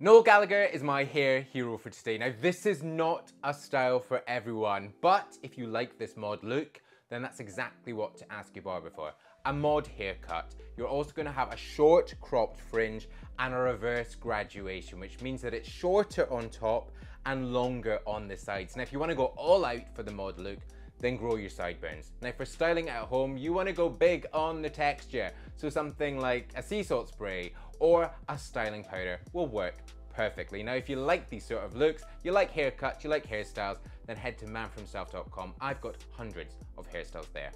Noel Gallagher is my hair hero for today. Now, this is not a style for everyone, but if you like this mod look, then that's exactly what to ask your barber for. A mod haircut. You're also gonna have a short cropped fringe and a reverse graduation, which means that it's shorter on top and longer on the sides. Now, if you wanna go all out for the mod look, then grow your sideburns. Now for styling at home, you wanna go big on the texture. So something like a sea salt spray or a styling powder will work perfectly. Now if you like these sort of looks, you like haircuts, you like hairstyles, then head to manforhimself.com. I've got hundreds of hairstyles there.